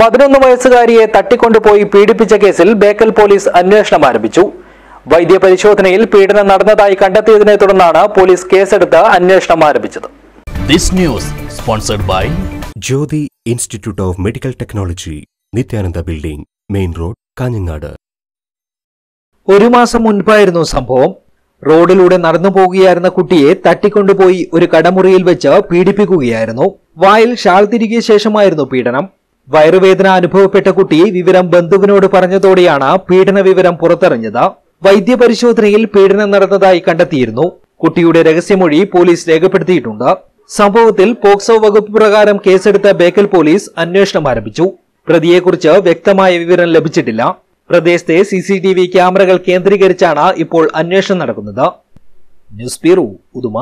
പതിനൊന്ന് വയസ്സുകാരിയെ തട്ടിക്കൊണ്ടുപോയി പീഡിപ്പിച്ച കേസിൽ ബേക്കൽ പോലീസ് അന്വേഷണം ആരംഭിച്ചു. വൈദ്യപരിശോധനയിൽ പീഡനം നടന്നതായി കണ്ടെത്തിയതിനെ തുടർന്നാണ് പോലീസ് കേസെടുത്ത് അന്വേഷണം ആരംഭിച്ചത്. This news sponsored by Jyothi institute of medical technology Nithyananda building main road Kanhangad. ഒരു മാസം മുൻപായിരുന്നു സംഭവം. റോഡിലൂടെ നടന്നു പോകുകയായിരുന്ന കുട്ടിയെ തട്ടിക്കൊണ്ടുപോയി ഒരു കടമുറിയിൽ വെച്ച് പീഡിപ്പിക്കുകയായിരുന്നു. വായിൽ ഷാൾ തിരികിയ ശേഷമായിരുന്നു പീഡനം. വയറുവേദന അനുഭവപ്പെട്ട കുട്ടി വിവരം ബന്ധുവിനോട് പറഞ്ഞതോടെയാണ് പീഡന വിവരം പുറത്തറിഞ്ഞത്. വൈദ്യപരിശോധനയിൽ പീഡനം നടന്നതായി കണ്ടെത്തിയിരുന്നു. കുട്ടിയുടെ രഹസ്യമൊഴി പോലീസ് രേഖപ്പെടുത്തിയിട്ടുണ്ട്. സംഭവത്തിൽ പോക്സോ വകുപ്പ് പ്രകാരം കേസെടുത്ത ബേക്കൽ പോലീസ് അന്വേഷണം ആരംഭിച്ചു. പ്രതിയെക്കുറിച്ച് വ്യക്തമായ വിവരം ലഭിച്ചിട്ടില്ല. പ്രദേശത്തെ സി സി ടി വി ക്യാമറകൾ കേന്ദ്രീകരിച്ചാണ് ഇപ്പോൾ അന്വേഷണം നടക്കുന്നത്. News bureau Uduma.